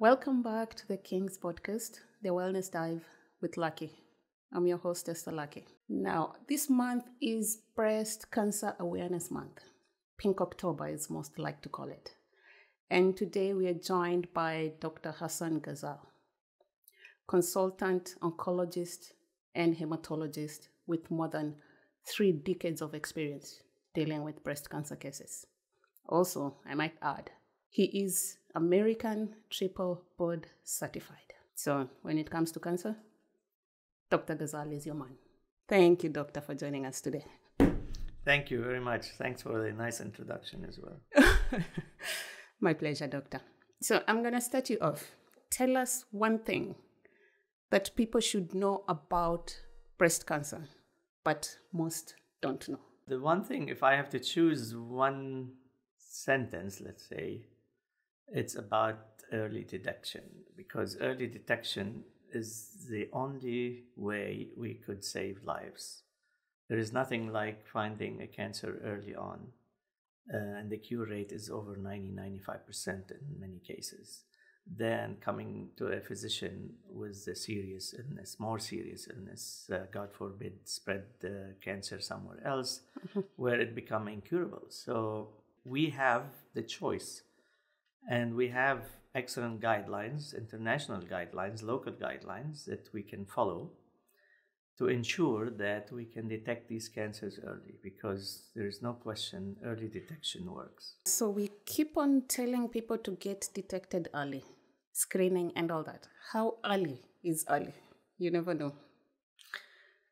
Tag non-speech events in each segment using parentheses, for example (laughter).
Welcome back to the King's podcast, The Wellness Dive with Lackie. I'm your host, Esther Lackie. Now, this month is Breast Cancer Awareness Month. Pink October is most like to call it. And today we are joined by Dr. Hassan Ghazal, consultant oncologist and hematologist with more than three decades of experience dealing with breast cancer cases. Also, I might add, he is American triple board certified. So when it comes to cancer, Dr. Ghazal is your man. Thank you, doctor, for joining us today. Thank you very much. Thanks for the nice introduction as well. (laughs) My pleasure, doctor. So I'm going to start you off. Tell us one thing that people should know about breast cancer, but most don't know. The one thing, if I have to choose one sentence, let's say, it's about early detection because early detection is the only way we could save lives. There is nothing like finding a cancer early on, uh, and the cure rate is over 90 95% in many cases. Then coming to a physician with a serious illness, more serious illness, uh, God forbid, spread the cancer somewhere else (laughs) where it become incurable. So we have the choice and we have excellent guidelines, international guidelines, local guidelines that we can follow to ensure that we can detect these cancers early because there is no question early detection works. So we keep on telling people to get detected early, screening and all that. How early is early? You never know.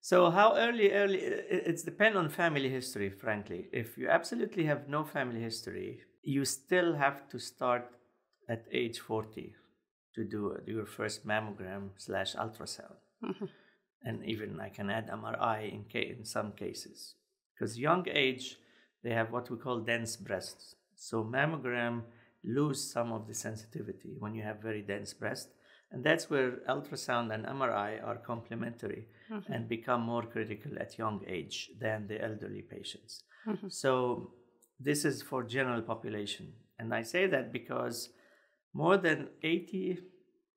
So how early early it's depend on family history frankly. If you absolutely have no family history, you still have to start at age 40 to do your first mammogram slash ultrasound. Mm-hmm. And even I can add MRI in, ca- in some cases. Because young age, they have what we call dense breasts. So mammogram lose some of the sensitivity when you have very dense breast. And that's where ultrasound and MRI are complementary mm-hmm. and become more critical at young age than the elderly patients. Mm-hmm. So this is for general population. And I say that because more than 80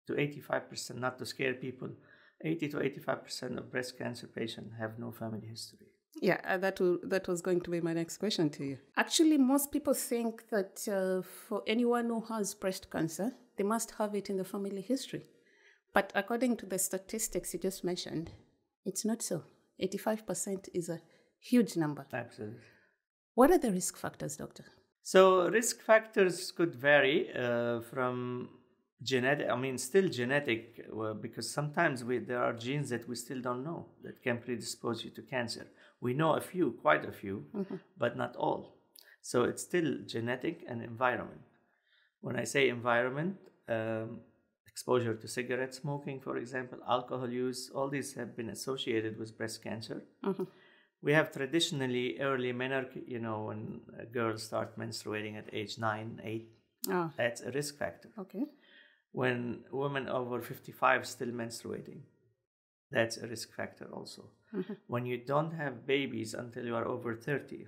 to 85%, not to scare people, 80 to 85% of breast cancer patients have no family history. Yeah, uh, that, will, that was going to be my next question to you. Actually, most people think that uh, for anyone who has breast cancer, they must have it in the family history. But according to the statistics you just mentioned, it's not so. 85% is a huge number. Absolutely. What are the risk factors, doctor? So, risk factors could vary uh, from genetic, I mean, still genetic, well, because sometimes we, there are genes that we still don't know that can predispose you to cancer. We know a few, quite a few, mm-hmm. but not all. So, it's still genetic and environment. When I say environment, um, exposure to cigarette smoking, for example, alcohol use, all these have been associated with breast cancer. Mm-hmm we have traditionally early menarche, you know, when girls start menstruating at age nine, eight, oh. that's a risk factor. Okay. When women over 55 still menstruating, that's a risk factor also. Mm-hmm. When you don't have babies until you are over 30,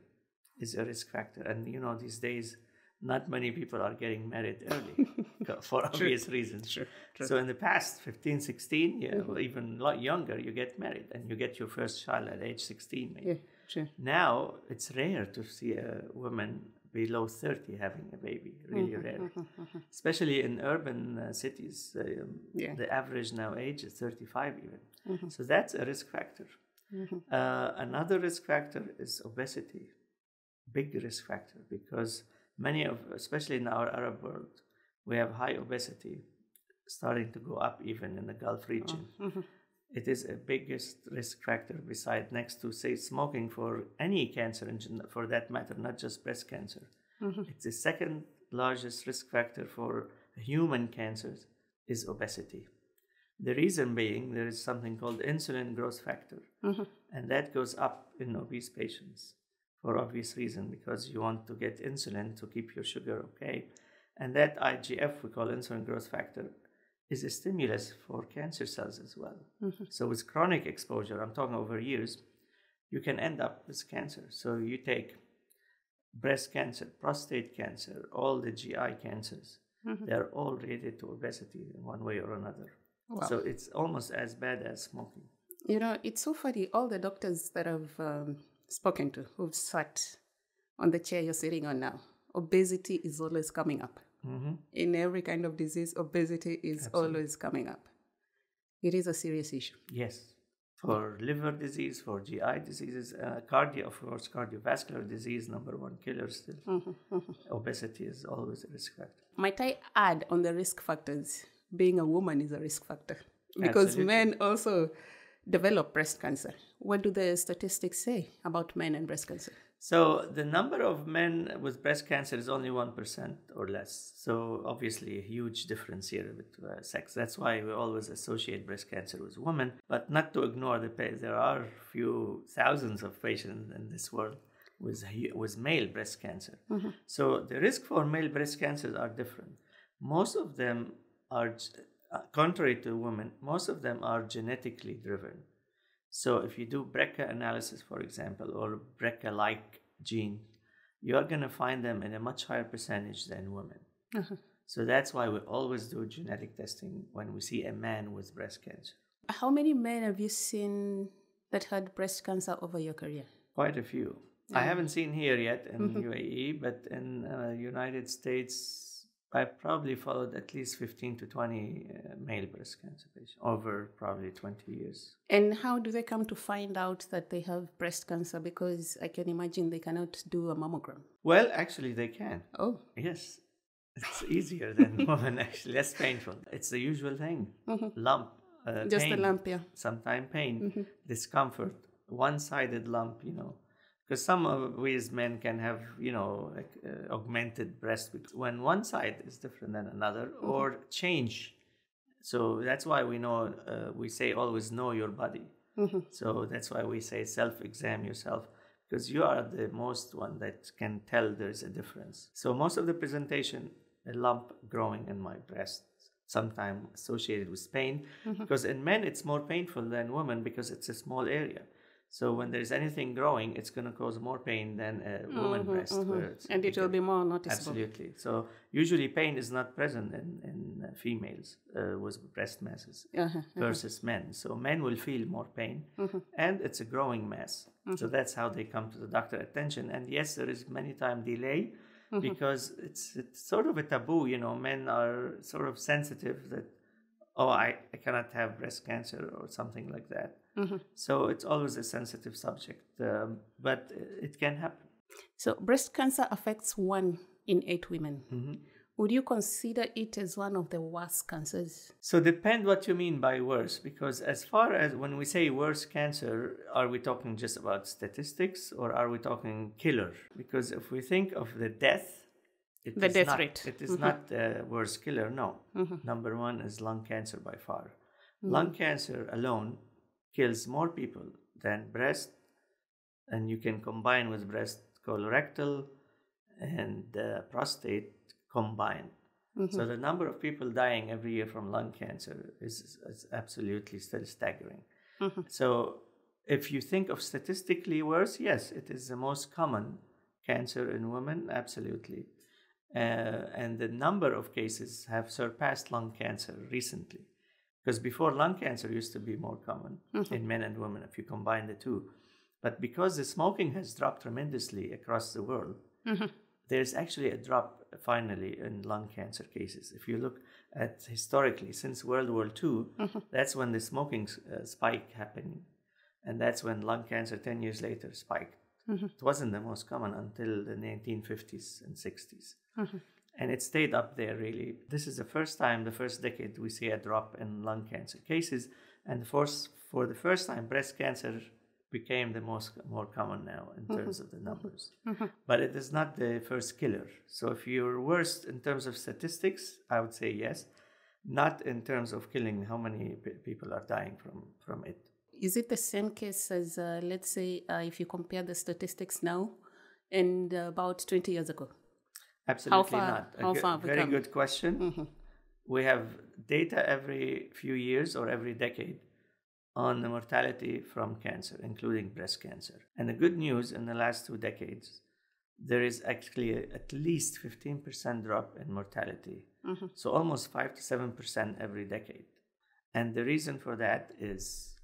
is a risk factor. And you know, these days, not many people are getting married early (laughs) for obvious reasons. Sure, sure. So in the past 15, 16, yeah, mm-hmm. even a lot younger, you get married and you get your first child at age 16 maybe. Yeah, sure. Now it's rare to see a woman below 30 having a baby, really mm-hmm, rare. Mm-hmm, mm-hmm. Especially in urban uh, cities, um, yeah. the average now age is 35 even. Mm-hmm. So that's a risk factor. Mm-hmm. Uh, another risk factor is obesity, big risk factor because many of, especially in our Arab world, we have high obesity starting to go up even in the Gulf region. Oh. (laughs) It is a biggest risk factor beside next to say smoking for any cancer for that matter, not just breast cancer. Mm-hmm. It's the second largest risk factor for human cancers is obesity. The reason being there is something called insulin growth factor, mm-hmm. and that goes up in obese patients for obvious reason because you want to get insulin to keep your sugar okay. And that IGF, we call insulin growth factor, is a stimulus for cancer cells as well. Mm-hmm. So with chronic exposure, I'm talking over years, you can end up with cancer. So you take breast cancer, prostate cancer, all the GI cancers. mm-hmm. they're all related to obesity in one way or another. Wow. So it's almost as bad as smoking. You know, it's so funny. All the doctors that I've um, spoken to who've sat on the chair you're sitting on now, obesity is always coming up. Mm-hmm. In every kind of disease, obesity is Absolutely. always coming up. It is a serious issue. Yes. For liver disease, for GI diseases, uh, cardio, of course, cardiovascular disease, number one killer still. Mm-hmm, mm-hmm. Obesity is always a risk factor. Might I add on the risk factors? Being a woman is a risk factor because Absolutely. men also develop breast cancer. What do the statistics say about men and breast cancer? So the number of men with breast cancer is only 1% or less. So obviously a huge difference here with uh, sex. That's why we always associate breast cancer with women, but not to ignore the pay. There are few thousands of patients in this world with, with male breast cancer. Mm-hmm. So the risk for male breast cancers are different. Most of them are, contrary to women, most of them are genetically driven. So if you do BRCA analysis, for example, or BRCA-like gene, you're going to find them in a much higher percentage than women. Uh-huh. So that's why we always do genetic testing when we see a man with breast cancer. How many men have you seen that had breast cancer over your career? Quite a few. I haven't seen here yet in mm-hmm. UAE, but in uh, United States, I probably followed at least 15 to 20 uh, male breast cancer patients over probably 20 years. And how do they come to find out that they have breast cancer? Because I can imagine they cannot do a mammogram. Well, actually, they can. Oh. Yes. It's easier than (laughs) women, actually, less painful. It's the usual thing mm-hmm. lump. Uh, Just pain, a lump, yeah. Sometimes pain, mm-hmm. discomfort, one sided lump, you know because some of these men can have you know like uh, augmented breast when one side is different than another mm-hmm. or change so that's why we know uh, we say always know your body mm-hmm. so that's why we say self exam yourself because you are the most one that can tell there's a difference so most of the presentation a lump growing in my breast sometimes associated with pain mm-hmm. because in men it's more painful than women because it's a small area so when there's anything growing, it's going to cause more pain than a woman mm-hmm, breast, mm-hmm. and it will be more noticeable. Absolutely. So usually pain is not present in in uh, females uh, with breast masses uh-huh, uh-huh. versus uh-huh. men. So men will feel more pain, mm-hmm. and it's a growing mass. So mm-hmm. that's how they come to the doctor attention. And yes, there is many time delay mm-hmm. because it's it's sort of a taboo. You know, men are sort of sensitive that oh, I, I cannot have breast cancer or something like that. Mm-hmm. So it's always a sensitive subject, um, but it can happen. So breast cancer affects one in eight women. Mm-hmm. Would you consider it as one of the worst cancers? So depend what you mean by worse, because as far as when we say worse cancer, are we talking just about statistics or are we talking killer? Because if we think of the death it the death not, rate. It is mm-hmm. not the worst killer, no. Mm-hmm. Number one is lung cancer by far. Mm-hmm. Lung cancer alone kills more people than breast, and you can combine with breast colorectal and uh, prostate combined. Mm-hmm. So the number of people dying every year from lung cancer is, is absolutely still staggering. Mm-hmm. So if you think of statistically worse, yes, it is the most common cancer in women, absolutely. Uh, and the number of cases have surpassed lung cancer recently. Because before, lung cancer used to be more common mm-hmm. in men and women if you combine the two. But because the smoking has dropped tremendously across the world, mm-hmm. there's actually a drop finally in lung cancer cases. If you look at historically, since World War II, mm-hmm. that's when the smoking uh, spike happened. And that's when lung cancer 10 years later spiked. Mm-hmm. It wasn't the most common until the 1950s and 60s. Mm-hmm. And it stayed up there really. This is the first time, the first decade, we see a drop in lung cancer cases. And for, for the first time, breast cancer became the most more common now in mm-hmm. terms of the numbers. Mm-hmm. But it is not the first killer. So if you're worst in terms of statistics, I would say yes. Not in terms of killing how many p- people are dying from, from it. Is it the same case as, uh, let's say, uh, if you compare the statistics now and uh, about 20 years ago? Absolutely how far, not. How far very good question. Mm-hmm. We have data every few years or every decade on the mortality from cancer, including breast cancer. And the good news in the last two decades, there is actually a, at least 15% drop in mortality. Mm-hmm. So almost 5 to 7% every decade. And the reason for that is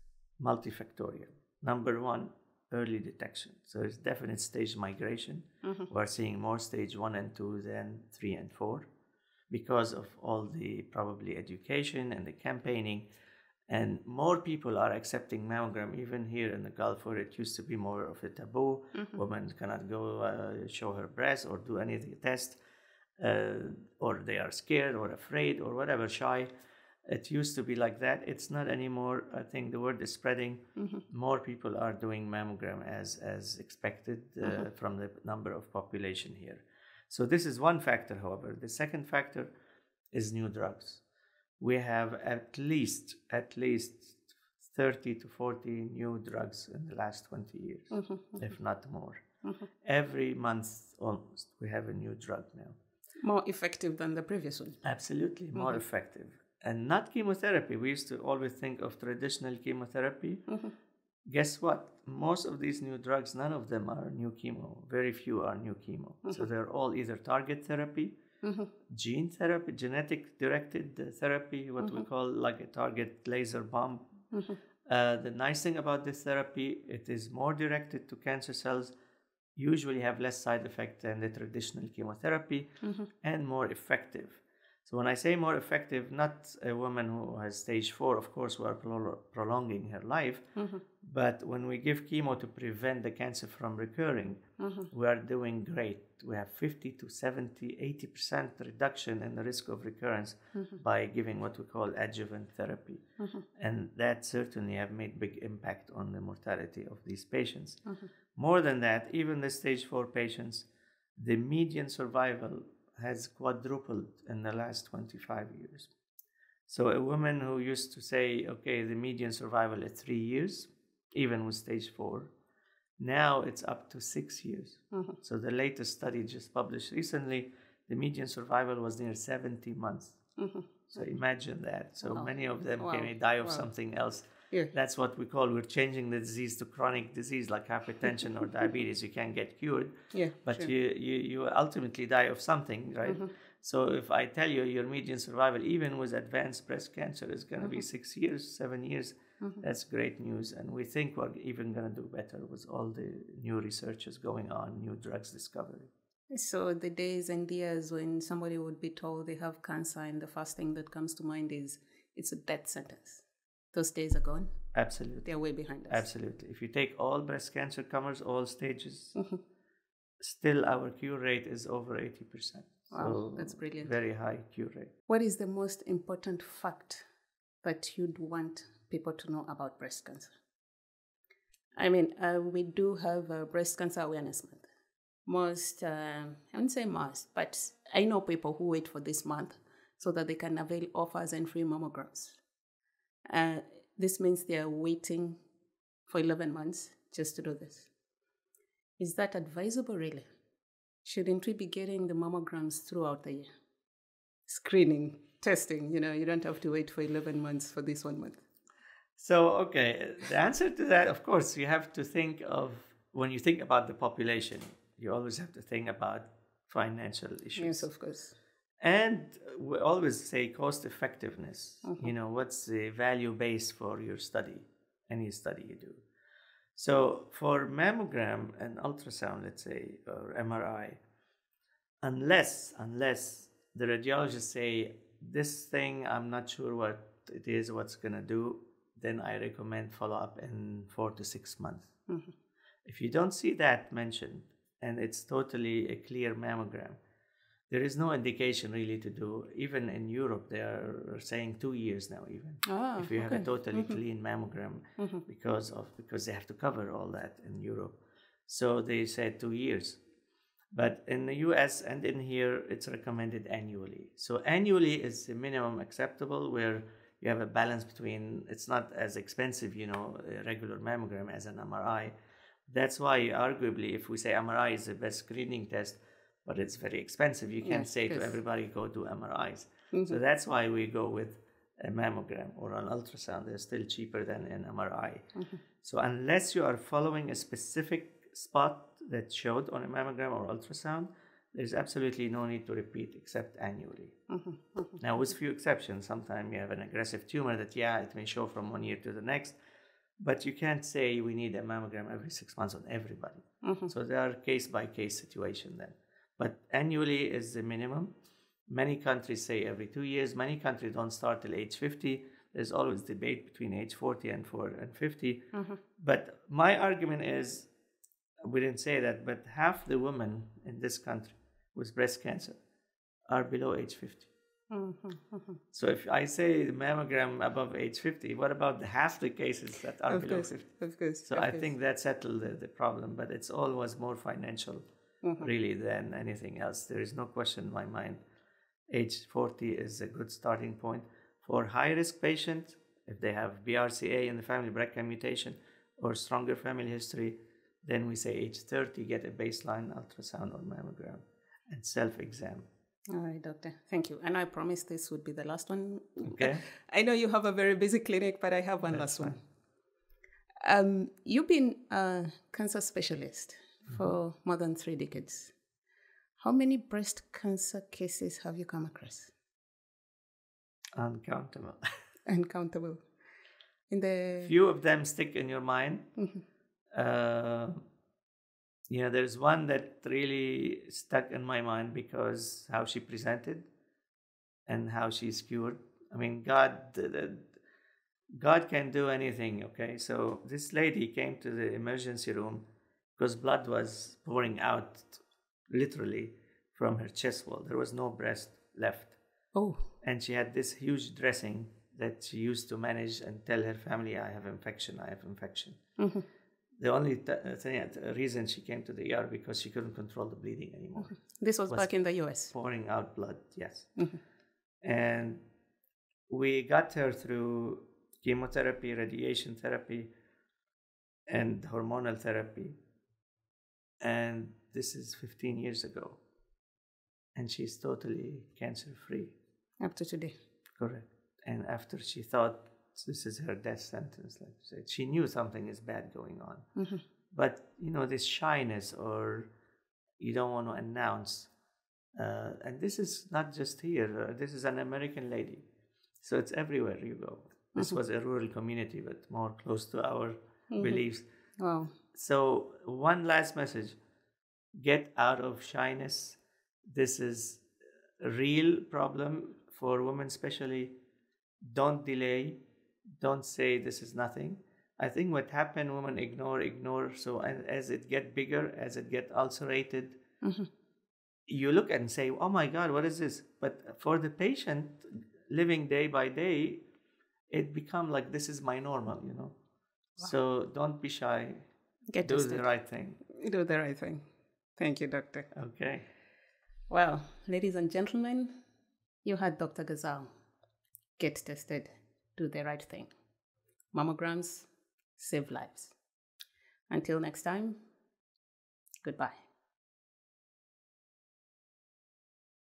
multifactorial. Number one, early detection. So it's definite stage migration. Mm-hmm. We're seeing more stage one and two than three and four because of all the probably education and the campaigning. And more people are accepting mammogram, even here in the Gulf, where it used to be more of a taboo. Mm-hmm. Women cannot go uh, show her breast or do any test, uh, or they are scared or afraid or whatever, shy. It used to be like that. It's not anymore. I think the word is spreading. Mm-hmm. More people are doing mammogram as as expected uh, mm-hmm. from the number of population here. So this is one factor. However, the second factor is new drugs. We have at least at least 30 to 40 new drugs in the last 20 years, mm-hmm, mm-hmm. if not more. Mm-hmm. Every month, almost, we have a new drug now. More effective than the previous one. Absolutely, more mm-hmm. effective and not chemotherapy. We used to always think of traditional chemotherapy. Mm-hmm. Guess what? Most of these new drugs, none of them are new chemo. Very few are new chemo. Mm-hmm. So they're all either target therapy, mm-hmm. gene therapy, genetic directed therapy, what we mm-hmm. call like a target laser bomb. Mm-hmm. Uh, the nice thing about this therapy, it is more directed to cancer cells, usually have less side effect than the traditional chemotherapy, mm-hmm. and more effective. So when I say more effective, not a woman who has stage four, of course, we are pro- prolonging her life, mm-hmm. but when we give chemo to prevent the cancer from recurring, mm-hmm. we are doing great. We have 50 to 70, 80% reduction in the risk of recurrence mm-hmm. by giving what we call adjuvant therapy. Mm-hmm. And that certainly have made big impact on the mortality of these patients. Mm-hmm. More than that, even the stage four patients, the median survival has quadrupled in the last 25 years. So a woman who used to say, okay, the median survival is three years, even with stage four, now it's up to six years. Mm-hmm. So the latest study just published recently, the median survival was near 70 months. Mm-hmm. So imagine that. So wow. many of them wow. may die of wow. something else yeah. That's what we call we're changing the disease to chronic disease like hypertension or (laughs) diabetes. You can get cured, yeah, but sure. you, you, you ultimately die of something, right? Mm-hmm. So if I tell you your median survival, even with advanced breast cancer, is going to mm-hmm. be six years, seven years, mm-hmm. that's great news. And we think we're even going to do better with all the new researches going on, new drugs discovery. So the days and years when somebody would be told they have cancer, and the first thing that comes to mind is it's a death sentence. Those days are gone. Absolutely. They're way behind us. Absolutely. If you take all breast cancer comers, all stages, mm-hmm. still our cure rate is over 80%. Wow, so that's brilliant. Very high cure rate. What is the most important fact that you'd want people to know about breast cancer? I mean, uh, we do have a breast cancer awareness month. Most, uh, I wouldn't say most, but I know people who wait for this month so that they can avail offers and free mammograms. Uh, this means they are waiting for 11 months just to do this. Is that advisable, really? Shouldn't we be getting the mammograms throughout the year? Screening, testing, you know, you don't have to wait for 11 months for this one month. So, okay, the answer to that, of course, you have to think of when you think about the population, you always have to think about financial issues. Yes, of course and we always say cost effectiveness mm-hmm. you know what's the value base for your study any study you do so for mammogram and ultrasound let's say or mri unless unless the radiologists say this thing i'm not sure what it is what's going to do then i recommend follow up in four to six months mm-hmm. if you don't see that mentioned and it's totally a clear mammogram there is no indication really to do. Even in Europe, they are saying two years now. Even ah, if you okay. have a totally mm-hmm. clean mammogram, mm-hmm. because of because they have to cover all that in Europe, so they said two years. But in the U.S. and in here, it's recommended annually. So annually is the minimum acceptable, where you have a balance between it's not as expensive, you know, a regular mammogram as an MRI. That's why, arguably, if we say MRI is the best screening test but it's very expensive. You can't yes, say to everybody, go do MRIs. Mm-hmm. So that's why we go with a mammogram or an ultrasound. They're still cheaper than an MRI. Mm-hmm. So unless you are following a specific spot that showed on a mammogram or ultrasound, there's absolutely no need to repeat except annually. Mm-hmm, mm-hmm. Now, with few exceptions, sometimes you have an aggressive tumor that, yeah, it may show from one year to the next, but you can't say we need a mammogram every six months on everybody. Mm-hmm. So there are case by case situation then. But annually is the minimum. Many countries say every two years. Many countries don't start till age 50. There's always debate between age 40 and 4 and 50. Mm-hmm. But my argument is, we didn't say that, but half the women in this country with breast cancer are below age 50. Mm-hmm, mm-hmm. So if I say mammogram above age 50, what about the half the cases that are of below course, 50? Of course. So of I course. think that settled the, the, problem, but it's always more financial, mm-hmm. really, than anything else. There is no question in my mind. Age 40 is a good starting point. For high risk patients, if they have BRCA in the family, BRCA mutation, or stronger family history, then we say age 30, get a baseline ultrasound or mammogram and self exam. All right, doctor. Thank you. And I promise this would be the last one. Okay. (laughs) I know you have a very busy clinic, but I have one That's last fine. one. Um, you've been a cancer specialist. For more than three decades. How many breast cancer cases have you come across? Uncountable. (laughs) Uncountable. In the few of them stick in your mind. Mm-hmm. Uh, you know, there's one that really stuck in my mind because how she presented and how she's cured. I mean, God, God can do anything. Okay, so this lady came to the emergency room because blood was pouring out literally from her chest wall. There was no breast left. Oh, and she had this huge dressing that she used to manage and tell her family, "I have infection. I have infection." Mm-hmm the only th- uh, thing, uh, reason she came to the ER because she couldn't control the bleeding anymore. Mm-hmm. This was, was, back in the US. Pouring out blood, yes. Mm-hmm. And we got her through chemotherapy, radiation therapy, and hormonal therapy. And this is 15 years ago. And she's totally cancer free. Up to today. Correct. And after she thought this is her death sentence. Like said, she knew something is bad going on, mm-hmm. but you know this shyness or you don't want to announce. Uh, and this is not just here. Uh, this is an American lady, so it's everywhere you go. This mm-hmm. was a rural community, but more close to our mm-hmm. beliefs. Wow. So one last message: get out of shyness. This is a real problem for women, especially. Don't delay don't say this is nothing. I think what happened, women ignore, ignore. So as it get bigger, as it get ulcerated, mm-hmm. you look and say, "Oh my God, what is this?" But for the patient living day by day, it become like this is my normal, you know. Wow. So don't be shy. Get do tested. the right thing. Do the right thing. Thank you, doctor. Okay. Well, ladies and gentlemen, you had Dr. Ghazal. Get tested do the right thing. Mammograms save lives. Until next time, goodbye.